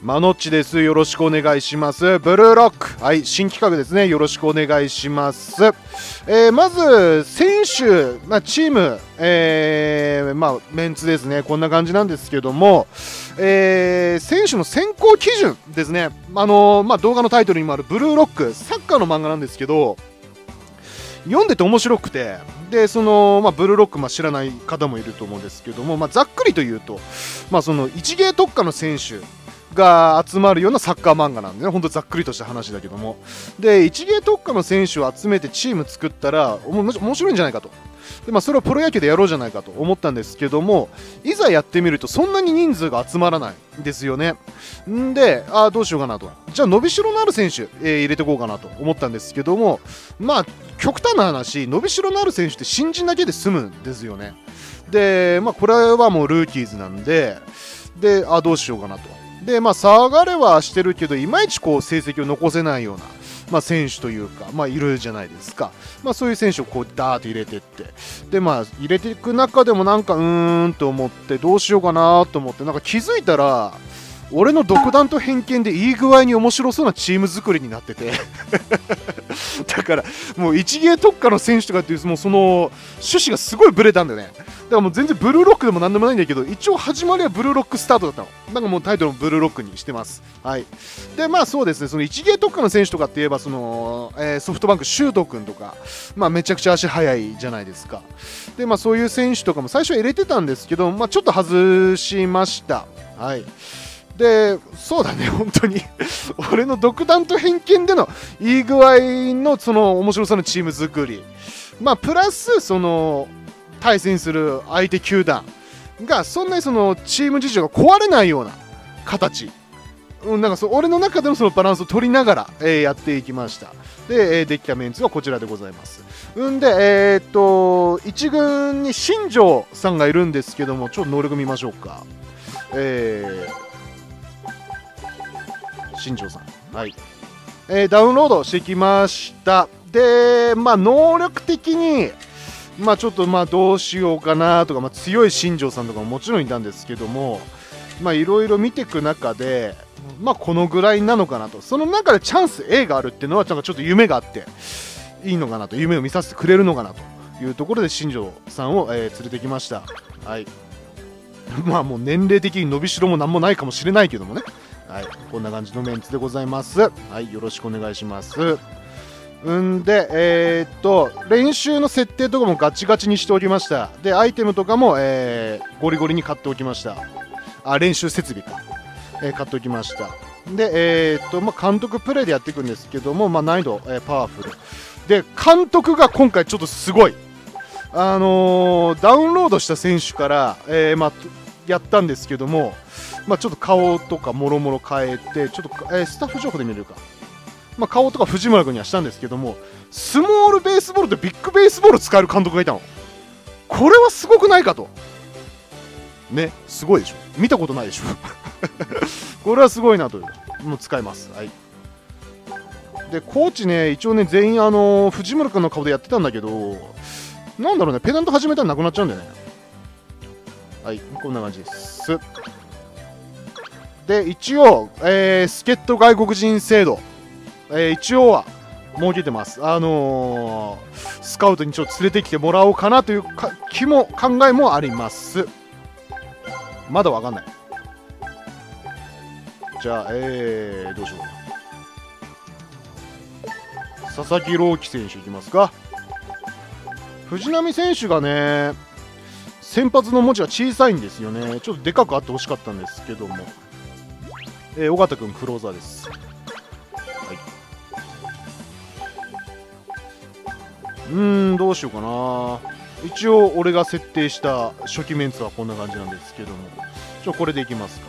マノッチです。よろしくお願いします。ブルーロック。はい、新企画ですね。よろしくお願いします。えーまず、選手、まあ、チーム、えーまあ、メンツですね。こんな感じなんですけども、えー選手の選考基準ですね。あのーまあ、動画のタイトルにもあるブルーロック、サッカーの漫画なんですけど、読んでて面白くて、で、その、まあ、ブルーロック、まあ、知らない方もいると思うんですけども、まあ、ざっくりと言うと、まあ、その、一芸特化の選手が集まるようなサッカー漫画なんでね、ほんとざっくりとした話だけども。で、一芸特化の選手を集めてチーム作ったら、面白いんじゃないかと。で、まあ、それをプロ野球でやろうじゃないかと思ったんですけども、いざやってみると、そんなに人数が集まらないんですよね。んで、あーどうしようかなと。じゃあ、伸びしろのある選手、えー入れてこうかなと思ったんですけども、まあ、極端な話、伸びしろのある選手って新人だけで済むんですよね。で、まあ、これはもうルーキーズなんで、で、あ、どうしようかなと。で、まあ、下がれはしてるけど、いまいちこう、成績を残せないような、まあ、選手というか、まあ、いるじゃないですか。まあ、そういう選手をこう、ダーッと入れてって。で、まあ、入れていく中でもなんか、うーんと思って、どうしようかなと思って、なんか気づいたら、俺の独断と偏見でいい具合に面白そうなチーム作りになってて だからもう一芸特化の選手とかっていうもうその趣旨がすごいブレたんだよねからもう全然ブルーロックでもなんでもないんだけど一応始まりはブルーロックスタートだったの。なんかもうタイトルもブルーロックにしてます。はい。でまあそうですね。その一芸特化の選手とかって言えばその、えーソフトバンクシュート君とかまあめちゃくちゃ足速いじゃないですか。でまあそういう選手とかも最初は入れてたんですけどまあちょっと外しました。はい。でそうだね。本当に。俺の独断と偏見でのいい具合のその面白さのチーム作り。まあプラスその対戦する相手球団がそんなにそのチーム事情が壊れないような形。うんなんかそ俺の中でのそのバランスを取りながら、えーやっていきました。で、えーできたメンツはこちらでございます。うんでえーっと1軍に新庄さんがいるんですけどもちょっと能力見ましょうか。えー新庄さん、はい。えーダウンロードしてきました。でまあ能力的にまあちょっとまあどうしようかなとか、まあ、強い新庄さんとかももちろんいたんですけどもいろいろ見ていく中でまあこのぐらいなのかなとその中でチャンス A があるっていうのはなんかちょっと夢があっていいのかなと夢を見させてくれるのかなというところで新庄さんを、えー連れてきましたはいまあもう年齢的に伸びしろもなんもないかもしれないけどもねはい、こんな感じのメンツでございます。はい、よろしくお願いします。んで、えーっと、練習の設定とかもガチガチにしておきました。で、アイテムとかも、えーゴリゴリに買っておきました。あ、練習設備か。えー買っておきました。で、えーっと、まあ、監督プレイでやっていくんですけども、まあ、難易度、えパワフル。で、監督が今回ちょっとすごい。あのダウンロードした選手から、えまあ、やったんですけども、まあ、ちょっと顔とかもろもろ変えて、ちょっと、えスタッフ情報で見れるか。まあ、顔とか藤村君にはしたんですけども、スモールベースボールとビッグベースボール使える監督がいたの。これはすごくないかと。ね、すごいでしょ。見たことないでしょ。これはすごいなという。もう使います。はい。で、コーチね、一応ね、全員、あのー藤村君の顔でやってたんだけど、なんだろうね、ペナント始めたらなくなっちゃうんだよね。はい、こんな感じです。で、一応、えー助っ人外国人制度、えー一応は設けてます。あのースカウトにちょっと連れてきてもらおうかなというか気も考えもあります。まだわかんない。じゃあ、えー、どうしよう。佐々木朗希選手いきますか。藤波選手がね、先発の文字が小さいんですよね。ちょっとでかくあってほしかったんですけども。えー、尾形君クローザーです。うん、どうしようかな。一応、俺が設定した初期メンツはこんな感じなんですけども。ちょ、これでいきますか。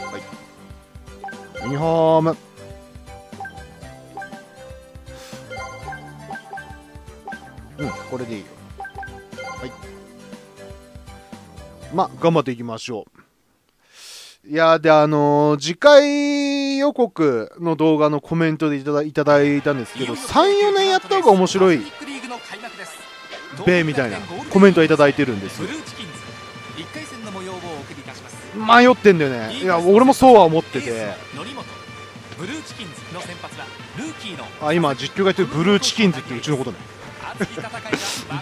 はい。ユニフォーム。うん、これでいいよ。はい。まあ、頑張っていきましょう。いやーで、あのー次回予告の動画のコメントでいただいただいたんですけど、3、4年やった方が面白い、べーみたいなコメントをいただいてるんです。ブ。ルーチキンズ1回戦の模様をお送りいたします。迷ってんだよね。いや俺もそうは思ってて。ブルーチキンズの先発はルーキーのあ今実況が言ってるブルーチキンズってうちのことね。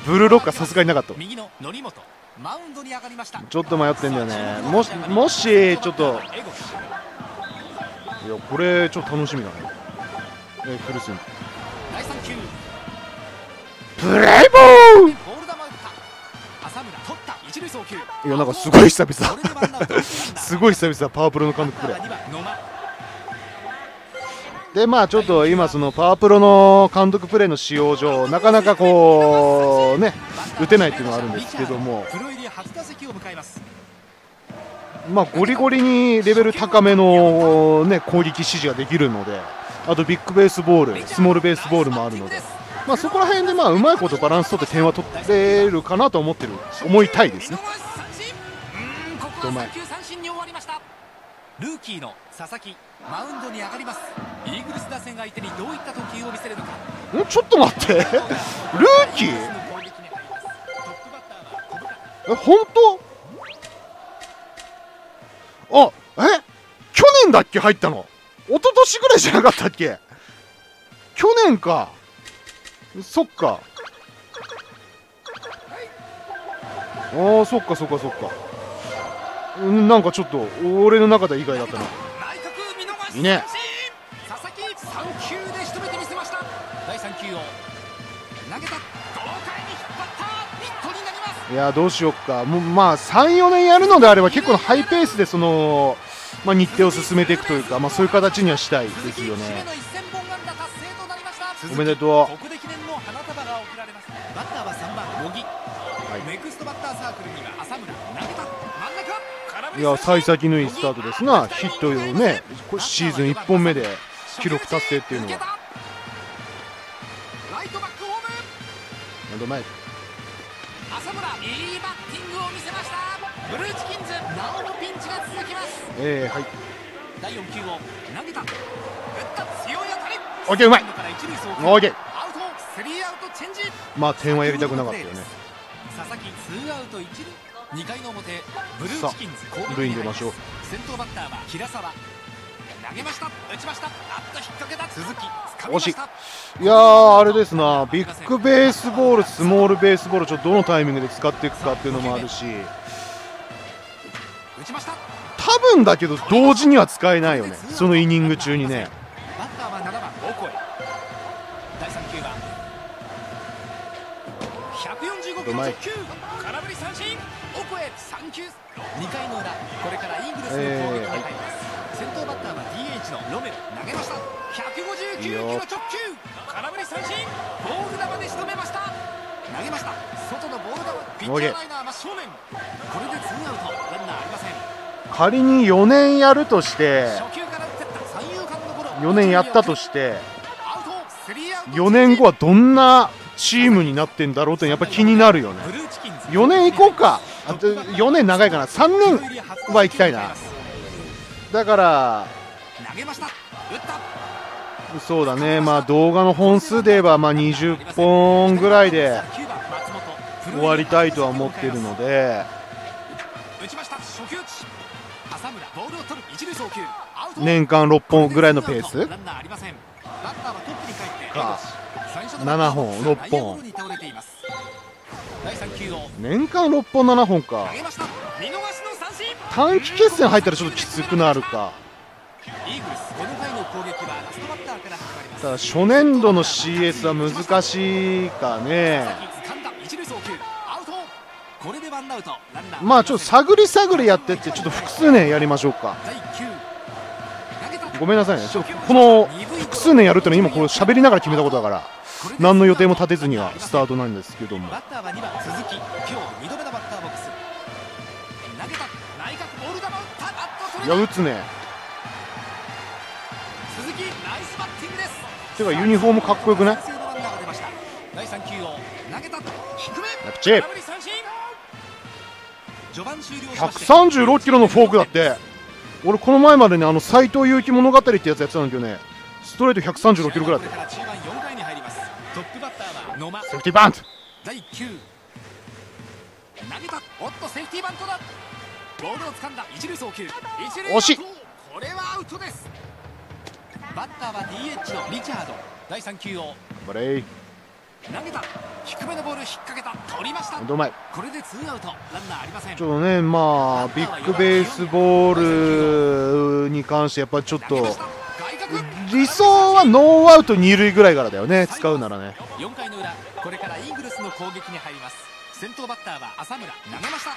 ブルーロックはさすがになかった右の則本マウンドに上がりました。ちょっと迷ってんだよね。もしもしちょっと。いやこれちょっと楽しみだね。えフルスイング第3球。プレイボール！いやなんかすごい久々。すごい久々パワープロの監督プレーでまあちょっと今そのパワープロの監督プレーの使用上なかなかこうね打てないっていうのはあるんですけども。まあゴリゴリにレベル高めのね攻撃指示ができるのであとビッグベースボールスモールベースボールもあるので。まあそこら辺でまあうまいことバランス取って点は取れるかなと思ってる思いたいですね。見逃し三振うーんここは三球三振に終わりました。ルーキーの佐々木マウンドに上がります。イーグルス打線相手にどういった投球を見せるのか。んちょっと待って。ルーキー？え本当？あえ？去年だっけ入ったの？一昨年ぐらいじゃなかったっけ？去年か。そっか。ああそっかそっかそっか。うんなんかちょっと俺の中では意外だったなね。佐々木3球で仕留めてみせました第3球を投げた豪快に引っ張ったヒットになりますいやどうしよっかもうまあ34年やるのであれば結構ハイペースでその、まあ、日程を進めていくというか、まあ、そういう形にはしたいですよねおめでとうここで記念の花束が贈られますバッターは3番茂木、ネクストバッターサークルには浅村投げた。真ん中。いや幸先のいいスタートですがヒットをねこれシーズン1本目で記録達成っていうのは。ライトバックホーム。なんだお前。浅村いいバッティングを見せました。ブルーチキンズなおもピンチが続きます。えー、はい。第4球を投げた。打った強い当たり。オッケーうまい。オッケー。アウト。スリーアウトチェンジ。まあ点はやりたくなかったよね佐々木ツーアウト一塁。2回の表ブルーチキンズ攻撃塁に出ましょう。先頭バッターは平沢。投げました。打ちました。あっと引っ掛けた。鈴木。掴みま惜しい。やーあれですな。ビッグベースボールスモールベースボールちょっとどのタイミングで使っていくかっていうのもあるし。多分だけど同時には使えないよね。そのイニング中にねうまい直球空振り三振オコエ3球2回の裏これからイーグルスの攻撃に入ります、先頭バッターは DH のロメロ投げました159キロ直球空振り三振ボール球で仕留めました投げました外のボール球ピッチャーライナー真正面これでツーアウトランナーありません仮に4年やるとして初球から打ってた三遊間のゴロ4年やったとしてアウトスリーアウト4年後はどんなチームになってんだろうってやっぱ気になるよね。4年行こうか。あと4年長いかな。3年は行きたいな。だからそうだね。まあ動画の本数で言えばまあ20本ぐらいで終わりたいとは思っているので。年間6本ぐらいのペースか。7本6本。年間6本7本か。短期決戦入ったらちょっときつくなるか。ただ初年度の CS は難しいかね。まあちょっと探り探りやってってちょっと複数年やりましょうか。ごめんなさいね。ちょっとこの複数年やるってのは今これ喋りながら決めたことだから。何の予定も立てずにはスタートなんですけども。バッターは2番鈴木。今日2度目のバッターボックス。投げた。内角ボール球。打ったあっとそれいや打つね。鈴木ナイスバッティングです。てかユニフォームかっこよくない？第3球を投げた。低め。やっち空振り三振。序盤終了しまして。136キロのフォークだって。俺この前までねあの斎藤佑樹物語ってやつやってたんだけどね。ストレート136キロぐらいだって野間。セーフティーバント第9投げた。おっとセーフティーバントだ。ボールを掴んだ。一塁送球。一塁惜しい。これはアウトです。バッターは DH のリチャード。第3球を。バレイ。投げた。低めのボール引っ掛けた。取りました。これでツーアウト。ランナーありません。ちょっとねまあビッグベースボールに関してやっぱりちょっと理想はノーアウト二塁ぐらいからだよね。使うならね。4回の裏これからイーグルスの攻撃に入ります。先頭バッターは浅村。投げました。打っ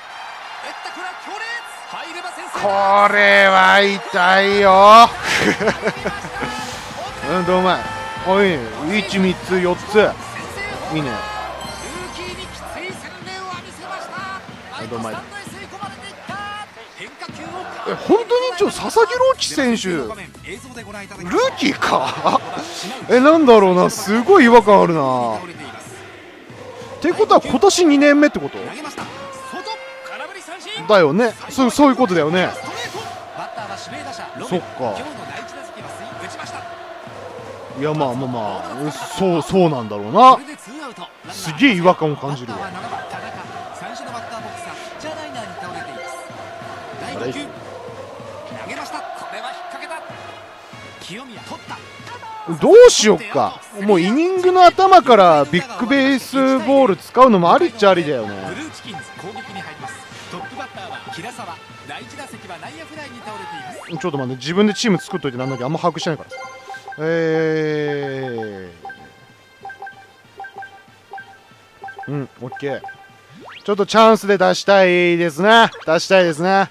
たこれは強烈。入れば先制これは痛いよ。うんどうまいおい13つ4つ。いいね。ルーキーにきつい洗礼を浴びせました。ライトどうも。スタンドへ吸い込まれていった変化球をえ本当にちょ佐々木朗希選手ルーキーか。えなんだろうな。すごい違和感あるな。ってことは今年2年目ってこと？だよね。そうそういうことだよね。そっか。いやまあまあまあ。そうそうなんだろうな。すげえ違和感を感じるわ。どうしよっか。もうイニングの頭からビッグベースボール使うのもありっちゃありだよブねルーチキンズ攻撃に入ります。トップバッターは平沢第1打席は内野フライに倒れていますちょっと待って自分でチーム作っといてなんだっけあんま把握してないから。さえー、うんオッケー。ちょっとチャンスで出したいですね。出したいですね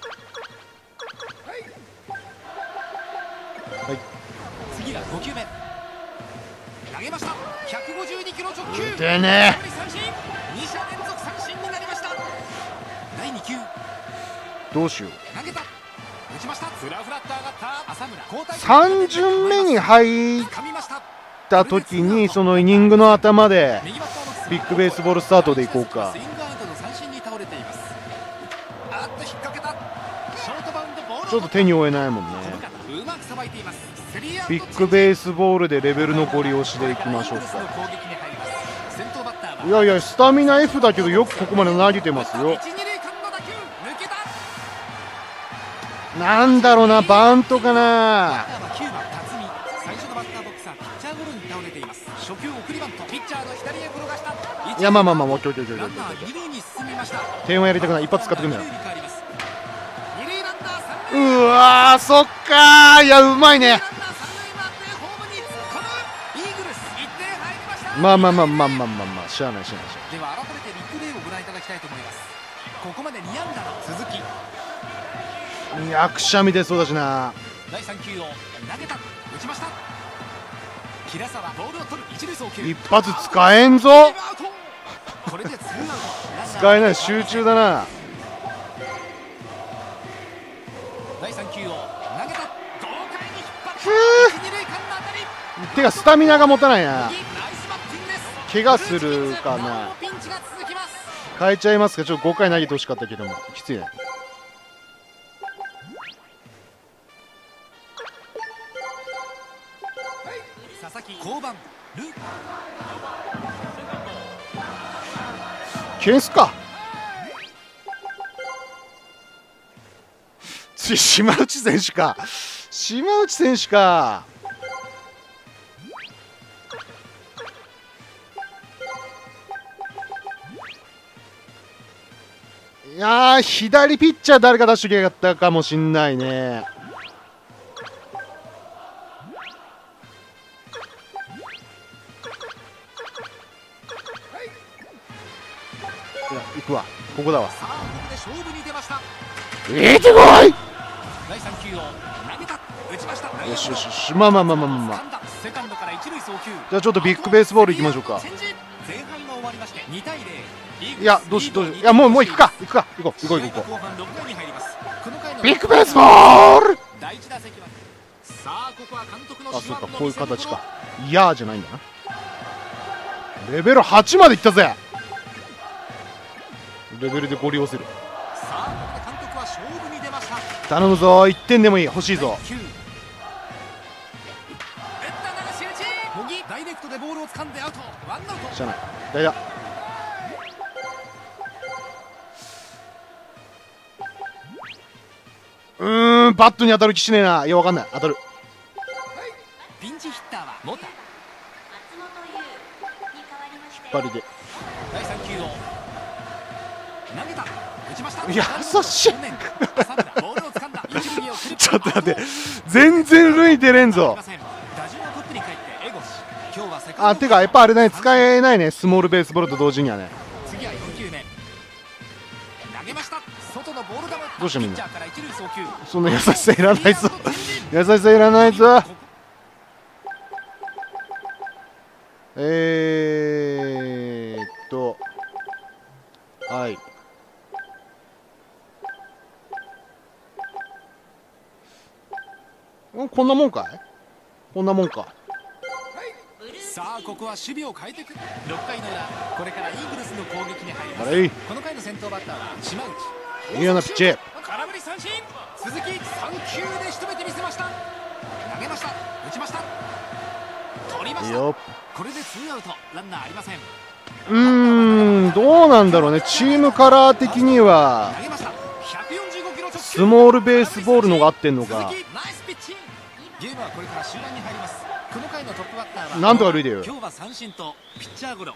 ロ直球でね空振り三振2者連続三振になりました第2球どうしよう投げた打ちましたフラフラっと上がった浅村交代3巡目に入ったた時にそのイニングの頭でビッグベースボールスタートでいこうか。スイングアウトの三振に倒れていますあっと引っ掛けた。ショートバウンドボールを。ちょっと手に負えないもんね。ビッグベースボールでレベルのご利用しでいきましょうかいやいやスタミナ F だけどよくここまで投げてますよ。なんだろうなバントかな。ターは9番辰巳最初のバッターボックスはピッチャーゴロに倒れていやまあまあまあオッケーオッケーオッケーランナオッケー。オッケーー二塁に進みました点はやりたくない。一発使ってくんだようわーそっかー。いやうまいねましたまあまあまあまあまあまあまあしゃあないしゃあないしゃでは改めてビッグプレーをご覧いただきたいと思いますここまで2安打の鈴木あないいやくしゃみ出そうだしな第3球を投げた打ちました平沢ボールを取る一塁送球一発使えんぞこれでツーアウト使えない集中だな第3球を投げた豪快に引っ張った一塁間の当たりてかスタミナが持たないな怪我するかな。変えちゃいますか？ちょっと5回投げてほしかったけども。きついね佐々木降板ルー消すか。つ島内選手か。島内選手か。いやー左ピッチャー誰か出しときゃよかったかもしんないね。いや行くわ。ここだわ。さあここで勝負に出ました。い！第3球を投げた。打ちました。よしよしよし。まあまあまあまあまあセカンドから一塁送球。じゃあちょっとビッグベースボールいきましょうか。前半が終わりまして2対0いやどうしどうしいやもうもう行くか行くか行こう行こう行こう。行こ後半6回に入ります。この回のうビッグベースボール！第1あそうかこういう形か。いやーじゃないんだな。レベル8までいったぜ。レベルでご利用する。さあここで監督は勝負に出ました。頼むぞ1点でもいい。欲しいぞ。9打った流しーんバットに当たる気しねえな。いやわかんない。当たる。ピンチヒッターはモタ。引っ張りで。第3球を投げた。打ちました。優しい。ちょっと待って。全然塁出れんぞ。あてかやっぱあれだね。使えないね。スモールベースボールと同時にはねどうしたみんな？そんな優しさいらないぞ。優しさいらないぞ。えーっとはい。んこんなもんかい？こんなもんか。さあここは守備を変えてくる。6回の裏これからイーグルスの攻撃に入ります。この回の先頭バッターは島内嫌なピッチ。空振り三振。鈴木3球で仕留めてみせました。投げました。打ちました。取りました。これでツーアウトランナーありません。うーんどうなんだろうね。チームカラー的には。投げました。145キロ直球。スモールベースボールのが合ってんのか。ゲームはこれから終盤に入ります。この回のトップバッターはなんとか塁でよ。今日は三振とピッチャーゴロ。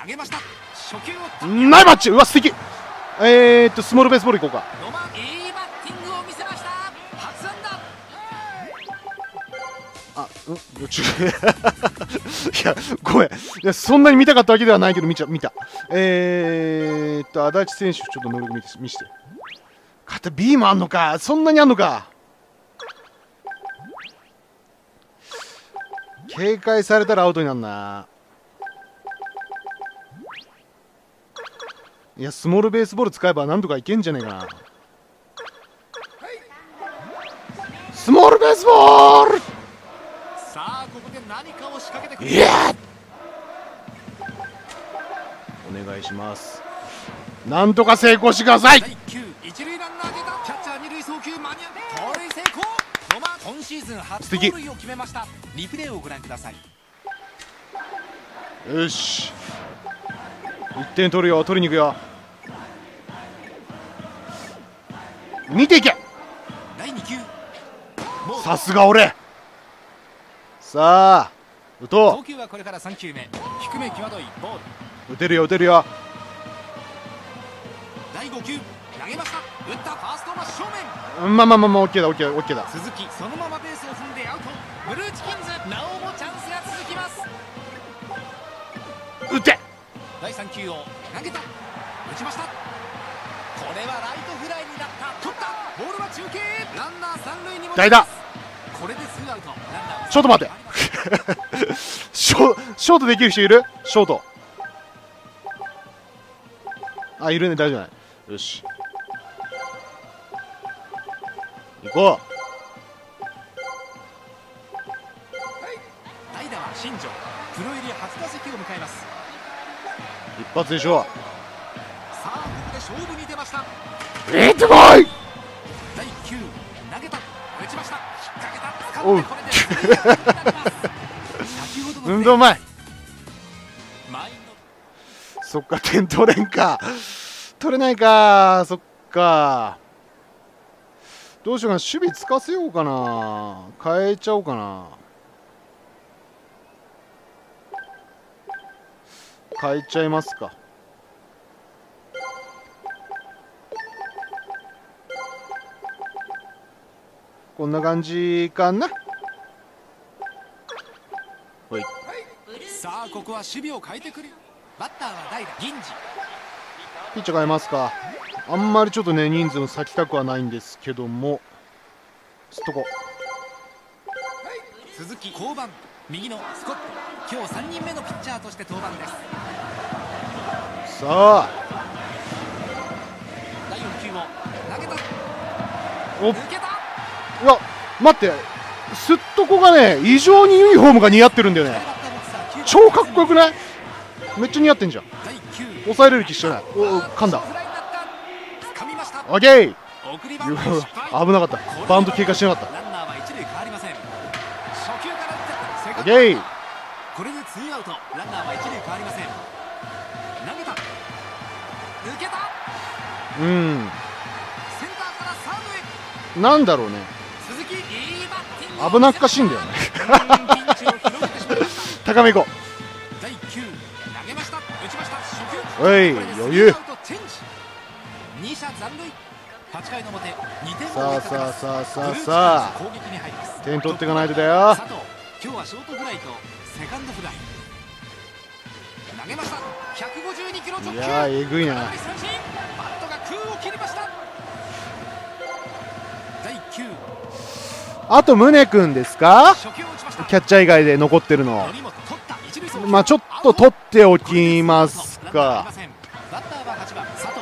投げました。初球をナイバッチ。うわ素敵えーっとスモールベースボールいこうか。あうんち？ょ いやごめん。いやそんなに見たかったわけではないけど見ちゃ見た。えーっと足立選手ちょっと能力見て見して。肩 B もあんのか。そんなにあんのか。警戒されたらアウトになるないやスモールベースボール使えばなんとかいけんじゃねえかな。スモールベースボール！さあここで何かを仕掛けてくるいやお願いします。なんとか成功してください！第1球一塁ランナー出た。キャッチャー二塁送球間に合う盗塁成功。野間今シーズン初盗塁を決めました。リプレイをご覧ください。よし。1点取るよ取りに行くよ見ていけ。第2球。もう。さすが俺。さあ打と投球はこれから3球目。低め際どいボール。う打てるよ打てるよ。第5球。投げました。打ったファースト真正面。うんまあまあまあまあ OK だ OK だ OK だ。鈴木そのままベースを踏んでアウト。ブルーチキンズなおもチャンスが続きます。打て。第3球を投げた。打ちました。これはライト代打。これでツート。待って。ショ ショートできる人いる？ショート。あいるね。大丈夫ないよし。行こ代打は新庄。プロ入り初打席を迎えます。う一発でしょさあここで勝負に出ました。レッドボーイ！第1球投げた。打ちました。引っ掛けた。おう。掴んでこ運動前そっか点取れんか取れないかそっかどうしようかな守備つかせようかな変えちゃおうかな変えちゃいますかこんな感じかな？ほい。さあここは守備を変えてくる。バッターは代打銀次。ピッチャー変えますか。あんまりちょっとね人数も割きたくはないんですけども。すっとこ鈴木降板。右のスコット。今日3人目のピッチャーとして登板です。さあ。第4球を投げた。お抜けたいや待ってすっとこがね異常にユニフォームが似合ってるんだよね。バッターボックスは9超かっこよくない？めっちゃ似合ってんじゃん。第1球抑えれる気してない。おお噛んだ。オッケー。危なかった。バウンド経過してなかった。オッケー。これでツーアウト。ランナーは一塁変わりません。投げた。抜けた。うん。センターからサードへ。なんだろうね危なっかしいんだよね。高めいこ第9投げました打ちました初球う。おい余裕。スリーアウトチェンジ2者残塁8回の表2点さあさあさあさあさあ。点取っていかないとだよ。今日はショートフライとセカンドフライ投げました152キロ直球いやーえぐいな。バットが空を切りました第9あと宗君ですか？キャッチャー以外で残ってるの。まあちょっと取っておきますか。バッターは8番佐藤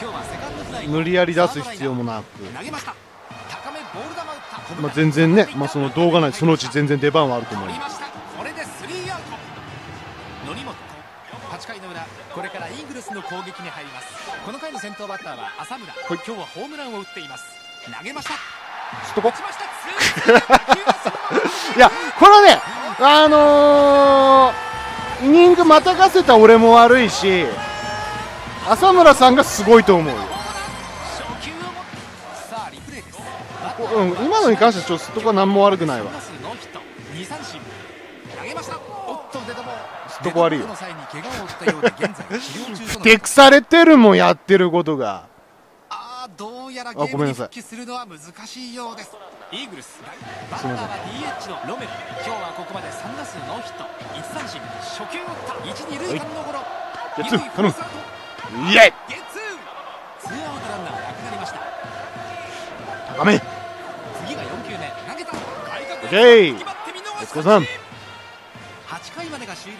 今日はセカンドフライ無理やり出す必要もなく。まあ、全然ね、まあ、その動画内そのうち全然出番はあると思う取りましたこれでスリーアウト則本8回の裏これからイーグルスの攻撃に入りますこの回の先頭バッターは浅村。今日はホームランを打っています。投げましたすっとこ いやこれはねあのー、イニングまたがせた俺も悪いし浅村さんがすごいと思うよ、うん、今のに関してはちょっとこは何も悪くないわ。ノーヒット2三振投げましたおっとデッドボールすっとこ悪いよ。ふてくされてるもんやってることがやらゲあームにごめんなさい。復帰するのは難しいようです。イーグルス。バッターは DH のロメロ。今日はここまで3打数ノーヒット。1三振初球を打った。1、2塁間のゴロ。ゲッツー二塁フルスアウト。イエイ。ゲッツー。ツーアウトランナーなくなりました。高め次が4球目。投げた。外角決まって見逃し悦子さん。8回までが終了。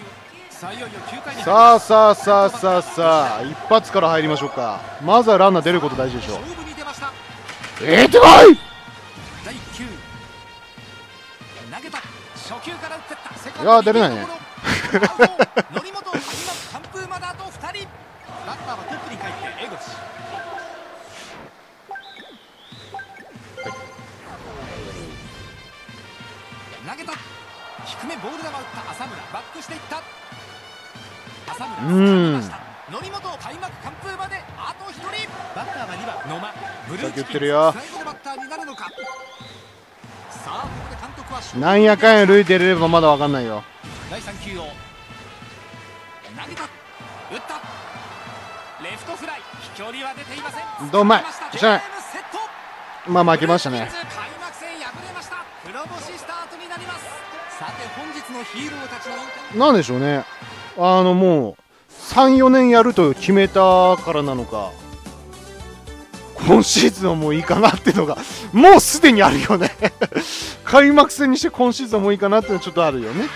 さあいよいよ9回にさあさあさあさあさあ一発から入りましょうか。まずはランナー出ること大事でしょ勝負に出ましたえー、てこい！第9投げた。初球から打ってった。セカンいドやー出れないね。則本張本今完封まであと2人バッターはトップに帰って江越。投げた。低めボール球打った浅村。バックしていった。浅村うん則本開幕完封まであと1人。バッターは2番野間。ブルーチキンってるよ。最後のバッターになるのか。さあここで監督はなんやかんや塁出れればまだわかんないよ。第3球を投げた。打った。レフトフライ。飛距離は出ていません。どうまいしゃまあ負けましたね。開幕戦敗れました。黒星スタートになります。さて本日のヒーローたちのなんでしょうね。あのもう34年やると決めたからなのか。今シーズンはもういいかなっていうのがもうすでにあるよね。開幕戦にして今シーズンはもういいかなっていうのはちょっとあるよね。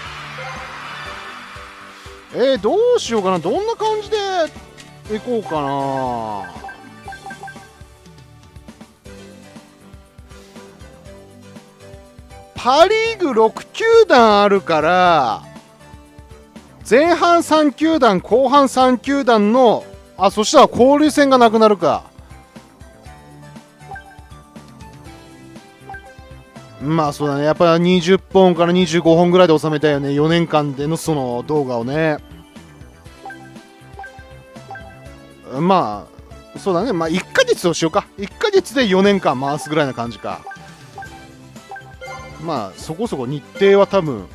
えー、どうしようかな。どんな感じでいこうかな。パ・リーグ6球団あるから前半3球団後半3球団のあそしたら交流戦がなくなるか。まあそうだね。やっぱ20本から25本ぐらいで収めたいよね。4年間でのその動画をね。まあそうだね。まあ1ヶ月としようか。1ヶ月で4年間回すぐらいな感じか。まあそこそこ日程は多分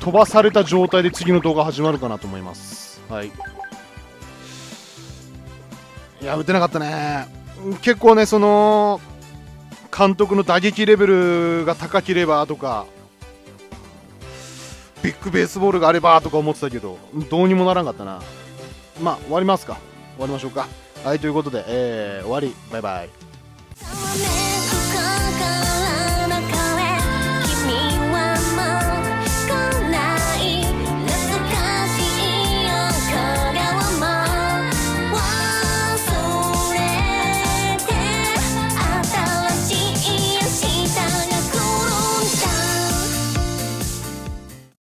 飛ばされた状態で次の動画始まるかなと思います。はい。いや打てなかったね。結構ねその監督の打撃レベルが高ければとかビッグベースボールがあればとか思ってたけどどうにもならんかったな。まあ終わりますか。終わりましょうか。はいということで、えー終わり。バイバイ。